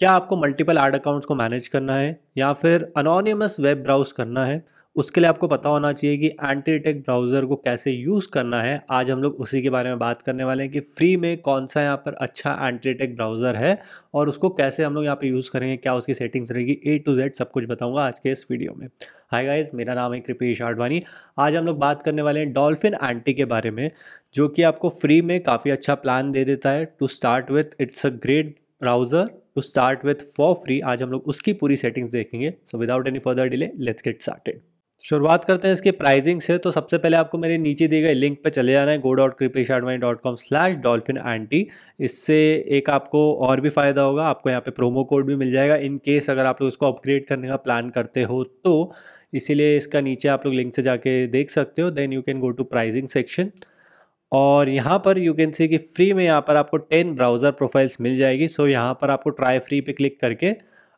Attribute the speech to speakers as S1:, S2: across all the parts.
S1: क्या आपको multiple ad accounts को मैनेज करना है या फिर अनोनिमस वेब ब्राउज करना है? उसके लिए आपको पता होना चाहिए कि एंटी टेक ब्राउज़र को कैसे यूज़ करना है। आज हम लोग उसी के बारे में बात करने वाले हैं कि फ्री में कौन सा यहाँ पर अच्छा एंटी टेक ब्राउज़र है और उसको कैसे हम लोग यहाँ पे यूज़ करेंगे, क्या उसकी सेटिंग्स रहेगी ए टू जेड सब कुछ बताऊँगा आज के इस वीडियो में। हाय गाइस मेरा नाम है कृपेश आडवाणी। आज हम लोग बात करने वाले हैं डॉल्फिन एंटी के बारे में, जो कि आपको फ्री में काफ़ी अच्छा प्लान दे देता है। To start with it's a great browser to start with for free आज हम लोग उसकी पूरी सेटिंग्स देखेंगे। So without any further delay let's get started शुरुआत करते हैं इसके प्राइसिंग से। तो सबसे पहले आपको मेरे नीचे दिए गए लिंक पर चले जाना है go dot Kripesh Advani dot com slash dolphin anti इससे एक आपको और भी फ़ायदा होगा। आपको यहाँ पे प्रोमो कोड भी मिल जाएगा। इन केस अगर आप लोग इसको अपग्रेड करने का प्लान करते हो तो इसीलिए इसका नीचे आप लोग लिंक से जाके देख सकते हो। Then you can go to pricing section और यहाँ पर यू कैन सी कि फ्री में यहाँ पर आपको टेन ब्राउज़र प्रोफाइल्स मिल जाएगी। सो यहाँ पर आपको ट्राई फ्री पे क्लिक करके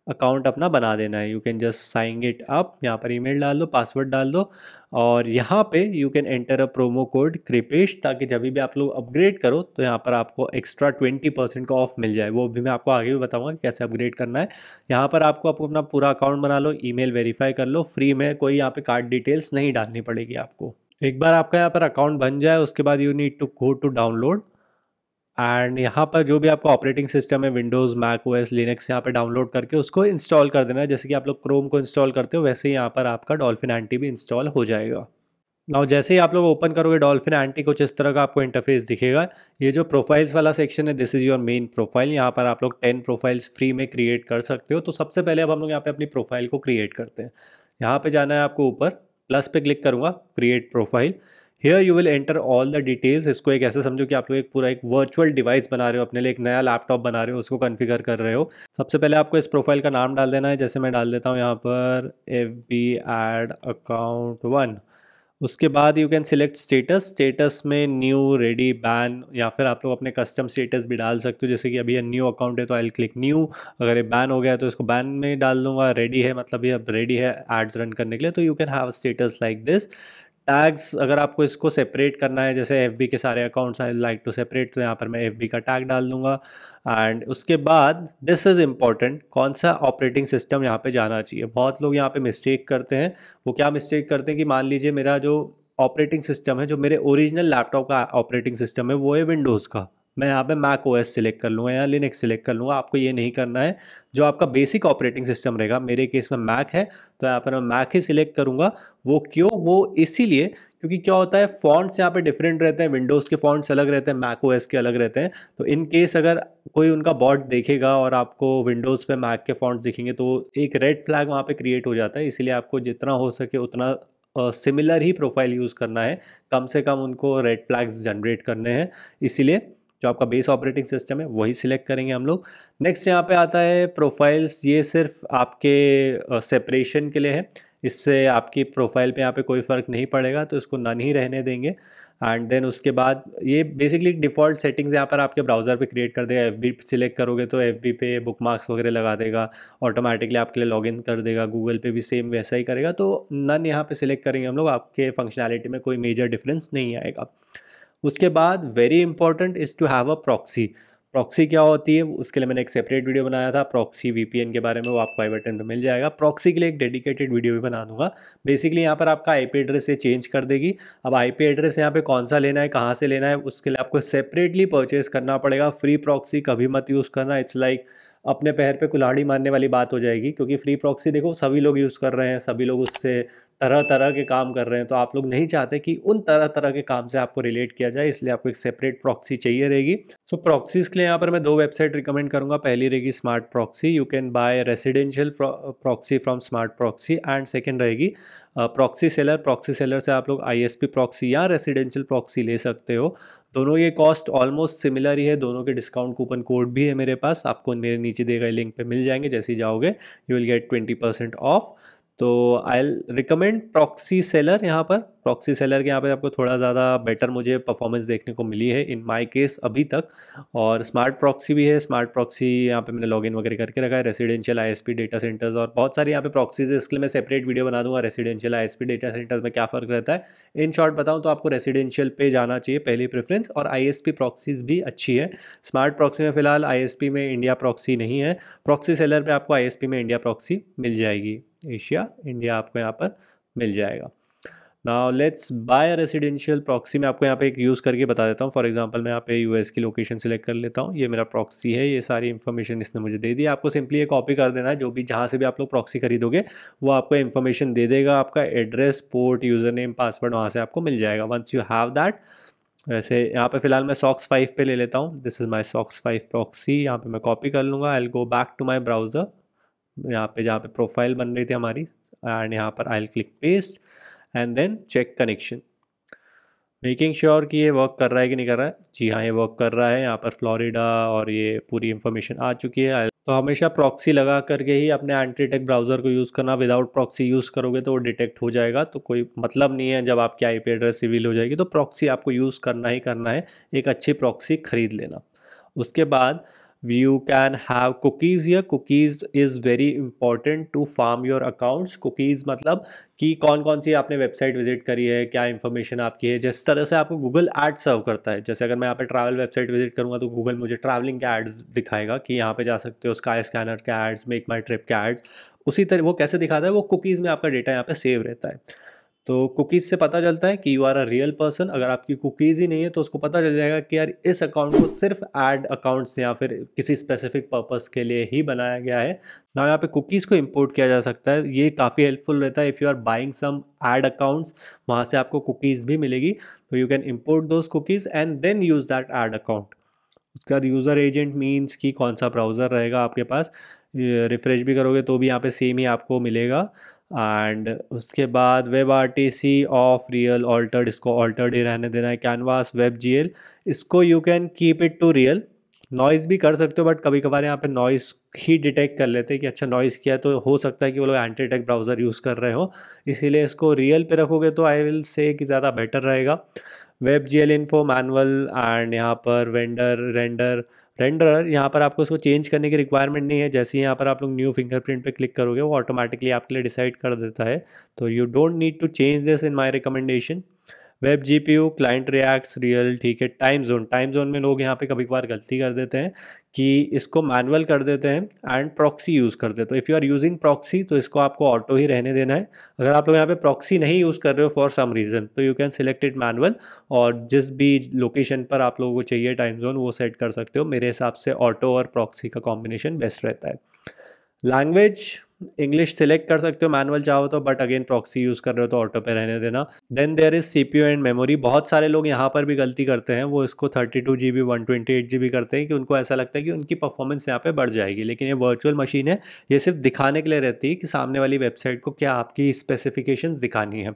S1: अकाउंट अपना बना देना है। You can just sign it up यहाँ पर ईमेल डाल दो पासवर्ड डाल दो और यहाँ पे you can enter a promo code Kripesh ताकि जब भी आप लोग अपग्रेड करो तो यहाँ पर आपको एक्स्ट्रा ट्वेंटी परसेंट का ऑफ़ मिल जाए। वो भी मैं आपको आगे भी बताऊँगा कैसे अपग्रेड करना है। यहाँ पर आपको आपको अपना पूरा अकाउंट बना लो ईमेल वेरीफाई कर लो। फ्री में कोई यहाँ पर कार्ड डिटेल्स नहीं डालनी पड़ेगी आपको। एक बार आपका यहाँ पर अकाउंट बन जाए, उसके बाद you need to go to download and यहाँ पर जो भी आपका ऑपरेटिंग सिस्टम है Windows Mac O S Linux यहाँ पर डाउनलोड करके उसको इंस्टॉल कर देना है। जैसे कि आप लोग क्रोम को इंस्टॉल करते हो, वैसे ही यहाँ पर आपका डॉल्फिन एंटी भी इंस्टॉल हो जाएगा। नाउ जैसे ही आप लोग ओपन करोगे डॉल्फिन एंटी कुछ इस तरह का आपको इंटरफेस दिखेगा। ये जो प्रोफाइल्स वाला सेक्शन है this is your main profile यहाँ पर आप लोग टेन प्रोफाइल्स फ्री में क्रिएट कर सकते हो। तो सबसे पहले अब हम लोग यहाँ पे अपनी प्रोफ़ाइल को क्रिएट करते हैं। यहाँ पे जाना है आपको ऊपर। प्लस पे क्लिक करूँगा create profile here you will enter all the details इसको एक ऐसे समझो कि आप लोग एक पूरा एक वर्चुअल डिवाइस बना रहे हो, अपने लिए एक नया लैपटॉप बना रहे हो, उसको कन्फिगर कर रहे हो. सबसे पहले आपको इस प्रोफ़ाइल का नाम डाल देना है, जैसे मैं डाल देता हूँ यहाँ पर F B ad account one उसके बाद you can select status status में न्यू रेडी बैन या फिर आप लोग अपने कस्टम स्टेटस भी डाल सकते हो, जैसे कि अभी ये न्यू अकाउंट है तो आई क्लिक न्यू अगर ये बैन हो गया तो इसको बैन में डाल दूँगा. रेडी है मतलब ये अब रेडी है एड्स रन करने के लिए तो you can have status like this tags अगर आपको इसको सेपरेट करना है, जैसे FB के सारे accounts I like to separate तो यहाँ पर मैं FB का टैग डाल दूँगा। एंड उसके बाद दिस इज़ इंपॉर्टेंट कौन सा ऑपरेटिंग सिस्टम यहाँ पे जाना चाहिए? बहुत लोग यहाँ पे मिस्टेक करते हैं। वो क्या मिस्टेक करते हैं कि मान लीजिए मेरा जो ऑपरेटिंग सिस्टम है, जो मेरे ओरिजिनल लैपटॉप का ऑपरेटिंग सिस्टम है, वो है विंडोज़ का। मैं यहाँ पे मैक ओ एस सिलेक्ट कर लूँगा या लिनक्स सिलेक्ट कर लूँगा, आपको ये नहीं करना है। जो आपका बेसिक ऑपरेटिंग सिस्टम रहेगा, मेरे केस में मैक है तो यहाँ पर मैं मैक ही सिलेक्ट करूँगा। वो क्यों? वो इसीलिए क्योंकि क्या होता है फॉन्ट्स यहाँ पे डिफरेंट रहते हैं विंडोज़ के फॉन्ट्स अलग रहते हैं मैक ओएस के अलग रहते हैं। तो इन केस अगर कोई उनका बॉट देखेगा और आपको विंडोज़ पे मैक के फॉन्ट्स दिखेंगे तो एक रेड फ्लैग वहाँ पे क्रिएट हो जाता है। इसीलिए आपको जितना हो सके उतना सिमिलर ही प्रोफ़ाइल यूज़ करना है। कम से कम उनको रेड फ्लैग्स जनरेट करने हैं। इसीलिए जो आपका बेस ऑपरेटिंग सिस्टम है, वही सिलेक्ट करेंगे हम लोग। नेक्स्ट यहाँ पे आता है प्रोफाइल्स ये सिर्फ़ आपके सेपरेशन के लिए है। इससे आपकी प्रोफ़ाइल पे यहाँ पे कोई फ़र्क नहीं पड़ेगा तो इसको नन ही रहने देंगे। एंड देन उसके बाद ये बेसिकली डिफ़ॉल्ट सेटिंग्स यहाँ पर आपके ब्राउज़र पे क्रिएट कर देगा। एफ़ बी सिलेक्ट करोगे तो एफ़ बी पे बुक मार्क्स वगैरह लगा देगा। ऑटोमेटिकली आपके लिए लॉगिन कर देगा। गूगल पे भी सेम वैसा ही करेगा। तो नन यहाँ पे सिलेक्ट करेंगे हम लोग। आपके फंक्शनैलिटी में कोई मेजर डिफरेंस नहीं आएगा। उसके बाद very important is to have a proxy proxy क्या होती है? उसके लिए मैंने एक सेपरेट वीडियो बनाया था प्रॉक्सी वीपीएन के बारे में, वो आपको आई बटन पर मिल जाएगा। प्रॉक्सी के लिए एक डेडिकेटेड वीडियो भी बना दूँगा। बेसिकली यहाँ पर आपका आईपी एड्रेस ये चेंज कर देगी। अब आईपी एड्रेस यहाँ पे कौन सा लेना है, कहाँ से लेना है, उसके लिए आपको सेपरेटली परचेज करना पड़ेगा। फ्री प्रॉक्सी कभी मत यूज़ करना। इट्स लाइक अपने पैर पे कुल्हाड़ी मारने वाली बात हो जाएगी, क्योंकि फ्री प्रॉक्सी देखो, सभी लोग यूज़ कर रहे हैं, सभी लोग उससे तरह तरह के काम कर रहे हैं तो आप लोग नहीं चाहते कि उन तरह तरह के काम से आपको रिलेट किया जाए इसलिए आपको एक सेपरेट प्रॉक्सी चाहिए रहेगी। सो so, प्रॉक्सीज के लिए यहाँ पर मैं दो वेबसाइट रिकमेंड करूँगा। पहली रहेगी smart proxy you can buy residential proxy from smart proxy and second रहेगी प्रॉक्सी सेलर प्रॉक्सी सेलर से आप लोग आई एस पी प्रॉक्सी या रेसिडेंशियल प्रॉक्सी ले सकते हो। दोनों ये कॉस्ट ऑलमोस्ट सिमिलर ही है। दोनों के डिस्काउंट कूपन कोड भी है मेरे पास। आपको मेरे नीचे दिए गए लिंक पे मिल जाएँगे जैसे ही जाओगे you will get twenty percent off तो आई रिकमेंड प्रॉक्सी सेलर यहाँ पर। प्रॉक्सी सेलर के यहाँ पर आपको थोड़ा ज़्यादा बेटर मुझे परफॉर्मेंस देखने को मिली है इन माय केस अभी तक। और स्मार्ट प्रॉक्सी भी है। स्मार्ट प्रॉक्सी यहाँ पे मैंने लॉगिन वगैरह करके रखा है। रेसिडेंशियल आईएसपी डेटा सेंटर्स और बहुत सारे यहाँ पे प्रॉक्सीज है। इसके लिए मैं सेपरेट वीडियो बना दूँगा। रेसिडेंशियल आईएसपी डेटा सेंटर्स में क्या फ़र्क रहता है? इन शॉर्ट बताऊँ तो आपको रेसिडेंशियल पे जाना चाहिए पहली प्रेफरेंस और आई प्रॉक्सीज भी अच्छी है। स्मार्ट प्रॉक्सी में फ़िलहाल आईएसपी में इंडिया प्रॉक्सी नहीं है। प्रॉक्सी सेलर पर आपको आईएसपी में इंडिया प्रॉक्सी मिल जाएगी। एशिया, इंडिया आपको यहाँ पर मिल जाएगा। Now let's buy residential proxy मैं आपको यहाँ पे एक यूज़ करके बता देता हूँ। फॉर एग्जांपल मैं यहाँ पे यूएस की लोकेशन सिलेक्ट कर लेता हूँ। ये मेरा प्रॉक्सी है। ये सारी इन्फॉर्मेशन इसने मुझे दे दी। आपको सिंपली ये कॉपी कर देना है। जो भी, जहाँ से भी आप लोग प्रॉक्सी खरीदोगे, वो आपको इन्फॉर्मेशन दे देगा। आपका address port user name password वहाँ से आपको मिल जाएगा। वंस यू हैव दैट वैसे यहाँ पे फ़िलहाल मैं सॉक्स फाइव पे ले लेता हूँ। This is my socks five proxy यहाँ पे मैं कॉपी कर लूँगा। I'll go back to my browser यहाँ पे, जहाँ पे प्रोफ़ाइल बन रही थी हमारी एंड यहाँ पर I click paste and then check connection making sure कि ये वर्क कर रहा है कि नहीं कर रहा है? जी हाँ ये वर्क कर रहा है। यहाँ पर फ्लोरिडा और ये पूरी इन्फॉर्मेशन आ चुकी है। तो हमेशा प्रॉक्सी लगा करके ही अपने एंटीटेक ब्राउज़र को यूज़ करना। विदाउट प्रॉक्सी यूज़ करोगे तो वो डिटेक्ट हो जाएगा। तो कोई मतलब नहीं है जब आपकी आईपी एड्रेस सिविल हो जाएगी। तो प्रॉक्सी आपको यूज़ करना ही करना है। एक अच्छी प्रॉक्सी खरीद लेना। उसके बाद you can have cookies here. Cookies is very important to farm your accounts. Cookies मतलब कि कौन कौन सी आपने वेबसाइट विज़िट करी है, क्या इन्फॉर्मेशन आपकी है? जिस तरह से आपको गूगल एड सर्व करता है। जैसे अगर मैं यहाँ पे ट्रैवल वेबसाइट विज़िट करूँगा तो गूगल मुझे ट्रैवलिंग के एड्स दिखाएगा कि यहाँ पे जा सकते हो स्काई स्कैनर के एड्स मेक माई ट्रिप के एड्स उसी तरह वो कैसे दिखाता है? वो कुकीज़ में आपका डेटा यहाँ पे सेव रहता है। तो कुकीज़ से पता चलता है कि you are a real person अगर आपकी कुकीज़ ही नहीं है तो उसको पता चल जाएगा कि यार इस अकाउंट को सिर्फ़ एड अकाउंट्स या फिर किसी स्पेसिफिक पर्पस के लिए ही बनाया गया है। ना यहाँ पे कुकीज़ को इंपोर्ट किया जा सकता है। ये काफ़ी हेल्पफुल रहता है if you are buying some ad accounts वहाँ से आपको कुकीज़ भी मिलेगी। तो you can import those cookies and then use that ad account उसके बाद यूज़र एजेंट मीन्स कि कौन सा ब्राउज़र रहेगा आपके पास। रिफ्रेश भी करोगे तो भी यहाँ पे सेम ही आपको मिलेगा। एंड उसके बाद web R T C off real altered इसको ऑल्टर्ड ही रहने देना है कैनवास वेब जी एल इसको you can keep it to real noise भी कर सकते हो बट कभी कभार यहाँ पे नॉइज़ ही डिटेक्ट कर लेते हैं कि अच्छा नॉइज़ किया तो हो सकता है कि वो लोग एंटीटेक ब्राउज़र यूज़ कर रहे हो। इसीलिए इसको रियल पे रखोगे तो आई विल से कि ज़्यादा बेटर रहेगा। Web G L info manual and यहाँ पर वेंडर रेंडर रेंडर यहाँ पर आपको उसको चेंज करने की रिक्वायरमेंट नहीं है। जैसे ही यहाँ पर आप लोग न्यू फिंगरप्रिंट पे क्लिक करोगे, वो ऑटोमेटिकली आपके लिए डिसाइड कर देता है। तो you don't need to change this in my recommendation web G U client rects real ठीक है टाइम जोन टाइम जोन में लोग यहाँ पे कभी कभार गलती कर देते हैं। कि इसको मैनुअल कर देते हैं एंड प्रॉक्सी यूज़ करते हैं। तो if you are using proxy तो इसको आपको ऑटो ही रहने देना है। अगर आप लोग यहाँ पे प्रॉक्सी नहीं यूज़ कर रहे हो फॉर सम रीज़न तो you can select it manual और जिस भी लोकेशन पर आप लोगों को चाहिए टाइम जोन वो सेट कर सकते हो। मेरे हिसाब से ऑटो और प्रॉक्सी का कॉम्बिनेशन बेस्ट रहता है। लैंग्वेज इंग्लिश सेलेक्ट कर सकते हो मैनुअल चाहो तो बट अगेन प्रॉक्सी यूज़ कर रहे हो तो ऑटो पे रहने देना। Then there is C P and memory बहुत सारे लोग यहाँ पर भी गलती करते हैं, वो इसको thirty two G B one twenty eight G B करते हैं कि उनको ऐसा लगता है कि उनकी परफॉर्मेंस यहाँ पे बढ़ जाएगी। लेकिन ये वर्चुअल मशीन है, ये सिर्फ़ दिखाने के लिए रहती है कि सामने वाली वेबसाइट को क्या आपकी स्पेसिफिकेशन दिखानी है।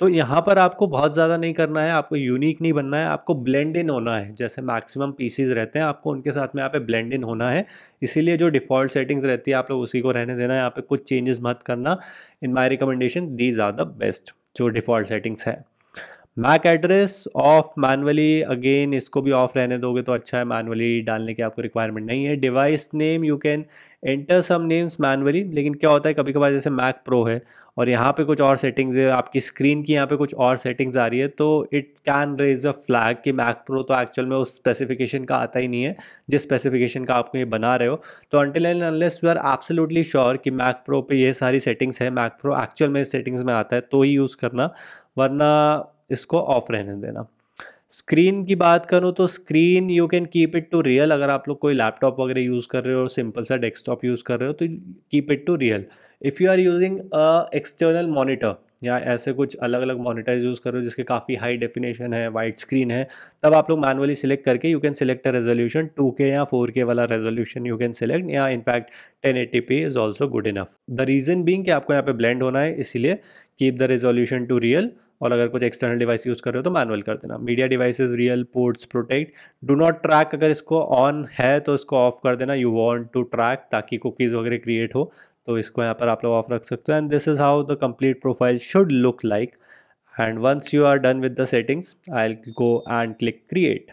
S1: तो यहाँ पर आपको बहुत ज़्यादा नहीं करना है, आपको यूनिक नहीं बनना है, आपको ब्लेंड इन होना है। जैसे मैक्सिमम पीसीज रहते हैं, आपको उनके साथ में यहाँ पे ब्लेंड इन होना है। इसीलिए जो डिफ़ॉल्ट सेटिंग्स रहती है, आप लोग उसी को रहने देना। है यहाँ पे कुछ चेंजेस मत करना। In my recommendation these are the best जो डिफ़ॉल्ट सेटिंग्स है। MAC address off manually again इसको भी ऑफ़ रहने दोगे तो अच्छा है। मैनुअली डालने की आपको रिक्वायरमेंट नहीं है। Device name you can enter some names manually लेकिन क्या होता है कभी कभार जैसे मैक प्रो है और यहाँ पे कुछ और सेटिंग्स है। आपकी स्क्रीन की यहाँ पे कुछ और सेटिंग्स आ रही है। तो it can raise a flag कि मैक प्रो तो एक्चुअल में उस स्पेसिफिकेशन का आता ही नहीं है। जिस स्पेसिफिकेशन का आपको ये बना रहे हो। तो until and unless you are absolutely sure कि मैक प्रो पे ये सारी सेटिंग्स है मैक प्रो एक्चुअल में सेटिंग्स में आता है तो ही यूज़ करना। वरना इसको ऑफ़ रहने देना। स्क्रीन की बात करूँ तो screen you can keep it to real अगर आप लोग कोई लैपटॉप वगैरह यूज़ कर रहे हो और सिंपल सा डेस्कटॉप यूज़ कर रहे हो तो keep it to real if you are using a external monitor या ऐसे कुछ अलग अलग मोनिटाइज यूज़ करो जिसके काफ़ी हाई डेफिनेशन है वाइट स्क्रीन है, तब आप लोग मैनुअली सिलेक्ट करके you can select a resolution two K या फोर के वाला रेजोल्यूशन यू कैन सिलेक्ट या in fact ten eighty P is also good enough the reason being आपको यहाँ पे ब्लेंड होना है, इसीलिए keep the resolution to real और अगर कुछ एक्सटर्नल डिवाइस यूज़ कर रहे हो तो मैनुअल कर देना। Media devices real ports protect do not track अगर इसको ऑन है तो इसको ऑफ़ कर देना। यू वॉन्ट टू ट्रैक ताकि कुकीज़ वगैरह क्रिएट हो तो इसको यहाँ पर आप लोग ऑफ़ रख सकते हो। And this is how the complete profile should look like and once you are done with the settings I'll go and click create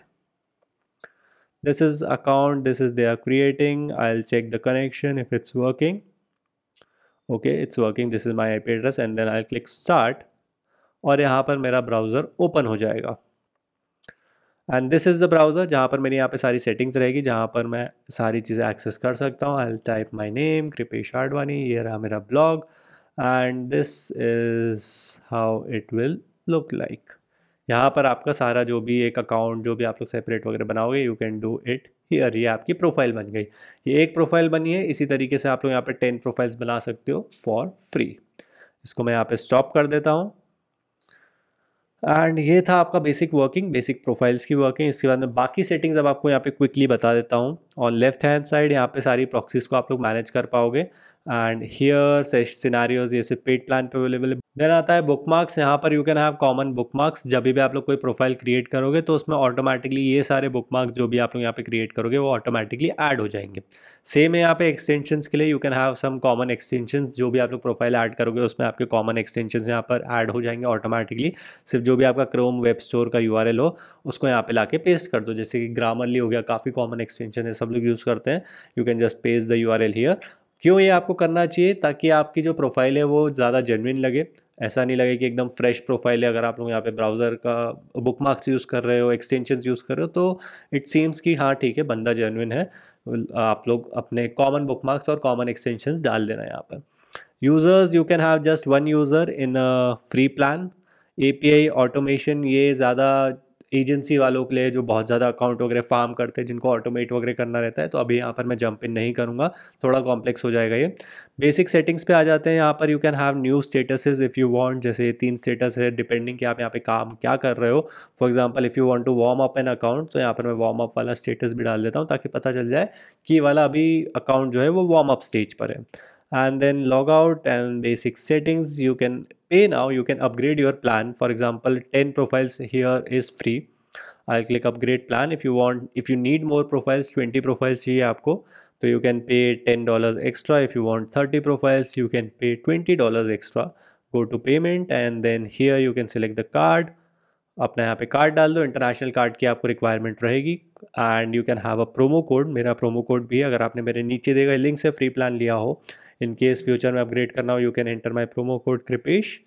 S1: this is account this is they are creating I'll check the connection if it's working okay it's working this is my I P address and then I click start और यहाँ पर मेरा browser open हो जाएगा। And this is the browser जहाँ पर मेरी यहाँ पे सारी सेटिंग्स रहेगी, जहाँ पर मैं सारी चीज़ें एक्सेस कर सकता हूँ। I type my name Kripesh Advani ये रहा मेरा blog and this is how it will look like यहाँ पर आपका सारा जो भी एक अकाउंट जो भी आप लोग सेपरेट वगैरह बनाओगे you can do it here ये आपकी प्रोफ़ाइल बन गई। ये एक प्रोफ़ाइल बनी है, इसी तरीके से आप लोग यहाँ पर टेन प्रोफाइल्स बना सकते हो फॉर फ्री इसको मैं यहाँ पे स्टॉप कर देता हूँ। एंड ये था आपका बेसिक वर्किंग बेसिक प्रोफाइल्स की वर्किंग इसके बाद में बाकी सेटिंग्स अब आपको यहाँ पे क्विकली बता देता हूँ। और लेफ़्ट हैंड साइड यहाँ पे सारी प्रॉक्सीज को आप लोग मैनेज कर पाओगे। एंड हियर सिनारियोज ये सिर्फ़ पेड प्लान पे अवेलेबल है देन आता है बुक मार्क्स यहाँ पर you can have common bookmarks जब भी आप लोग कोई प्रोफ़ाइल क्रिएट करोगे तो उसमें ऑटोमेटिकली ये सारे बुक मार्क्स जो भी आप लोग यहाँ पे क्रिएट करोगे, वो ऑटोमेटिकली ऐड हो जाएँगे। सेम है यहाँ पे एक्सटेंशन के लिए you can have some common extension जो भी आप लोग प्रोफ़ाइल ऐड करोगे, उसमें आपके कॉमन एक्सटेंशन यहाँ पर ऐड हो जाएँगे ऑटोमेटिकली सिर्फ़ जो भी आपका क्रोम वेब स्टोर का यू हो, उसको यहाँ पे ला पेस्ट कर दो। जैसे कि ग्रामरली हो गया, काफ़ी कॉमन एक्सटेंशन है, सब लोग यूज़ करते हैं। You can just paste the U R here क्यों ये आपको करना चाहिए ताकि आपकी जो प्रोफ़ाइल है वो ज़्यादा जेनविन लगे? ऐसा नहीं लगे कि एकदम फ्रेश प्रोफ़ाइल है, अगर आप लोग यहाँ पे ब्राउज़र का बुक मार्क्स यूज़ कर रहे हो एक्सटेंशन यूज़ कर रहे हो तो इट सीम्स कि हाँ ठीक है, बंदा जेनविन है। आप लोग अपने कॉमन बुक मार्क्स और कॉमन एक्सटेंशन डाल देना यहाँ पर। Users you can have just one user in free plan A P I automation ये ज़्यादा एजेंसी वालों के लिए जो बहुत ज़्यादा अकाउंट वगैरह फार्म करते हैं, जिनको ऑटोमेट वगैरह करना रहता है तो अभी यहाँ पर मैं जंप इन नहीं करूँगा। थोड़ा कॉम्प्लेक्स हो जाएगा ये। बेसिक सेटिंग्स पे आ जाते हैं यहाँ पर। You can have new statuses if you want जैसे ये तीन स्टेटस है डिपेंडिंग कि आप यहाँ पे काम क्या कर रहे हो। For example if you want to warm up an account तो यहाँ पर मैं वार्म अप वाला स्टेटस भी डाल देता हूँ, ताकि पता चल जाए कि वाला अभी अकाउंट जो है, वो वार्म अप स्टेज पर है। And then log out and basic settings you can pay now you can upgrade your plan for example 10 profiles here is free i'll click upgrade plan if you want if you need more profiles 20 profiles here aapko so you can pay 10 dollars extra if you want 30 profiles you can pay 20 dollars extra go to payment and then here you can select the card अपना यहाँ पे card डाल दो international card की आपको requirement रहेगी and you can have a promo code मेरा promo code भी है अगर आपने मेरे नीचे देगा लिंक से फ्री प्लान लिया हो इन केस फ्यूचर में अपग्रेड करना हो you can enter my promo code Kripesh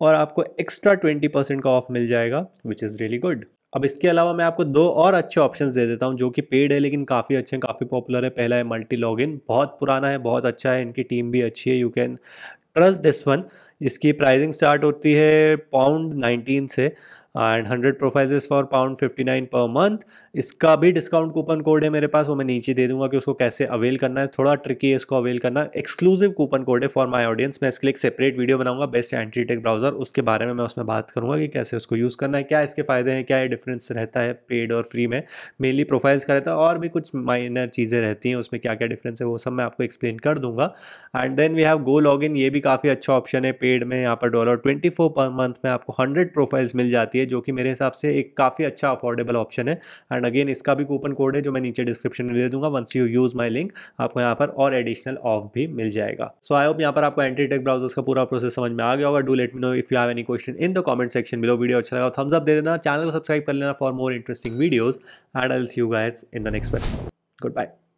S1: और आपको एक्स्ट्रा ट्वेंटी परसेंट का ऑफ़ मिल जाएगा विच इज़ रियली गुड अब इसके अलावा मैं आपको दो और अच्छे ऑप्शंस दे देता हूँ, जो कि पेड है लेकिन काफ़ी अच्छे हैं, काफ़ी पॉपुलर है। पहला है मल्टी लॉगिन बहुत पुराना है, बहुत अच्छा है, इनकी टीम भी अच्छी है you can trust this one इसकी प्राइसिंग स्टार्ट होती है पाउंड नाइनटीन से and hundred profiles for pound fifty nine per month इसका भी डिस्काउंट कूपन कोड है मेरे पास, वो मैं नीचे दे दूँगा कि उसको कैसे अवेल करना है। थोड़ा ट्रिकी है इसको अवेल करना। एक्सक्लूसिव कूपन कोड है फॉर माई ऑडियंस मैं इसके लिए एक सेपरेट वीडियो बनाऊँगा बेस्ट एंटी टेक ब्राउज़र उसके बारे में मैं उसमें बात करूँगा कि कैसे उसको यूज़ करना है। क्या इसके फ़ायदे हैं, क्या डिफरेंस रहता है पेड और फ्री में? मेनली प्रोफाइल्स का रहता है और भी कुछ माइनर चीज़ें रहती हैं। उसमें क्या क्या डिफरेंस है, वो सब मैं आपको एक्सप्लेन कर दूँगा। And then we have GoLogin ये भी काफ़ी अच्छा ऑप्शन है पेड में। यहाँ पर डॉलर ट्वेंटी पर मंथ में आपको हंड्रेड प्रोफाइल्स मिल जाती है, जो कि मेरे हिसाब से एक काफ़ी अच्छा अफोर्डेबल ऑप्शन है। एंड अगेन इसका भी कूपन कोड है, जो मैं नीचे डिस्क्रिप्शन में दे दूँगा once you use my link आपको यहाँ पर और एडिशनल ऑफ़ भी मिल जाएगा। सो आई होप यहाँ पर आपको एंटी टेक ब्राउजर्स का पूरा प्रोसेस समझ में आ गया होगा। Do let me know if you have any question in the comment section below video अच्छा लगा थम्स अप दे देना। चैनल को सब्सक्राइब कर लेना for more interesting videos and I see you guys in the next one goodbye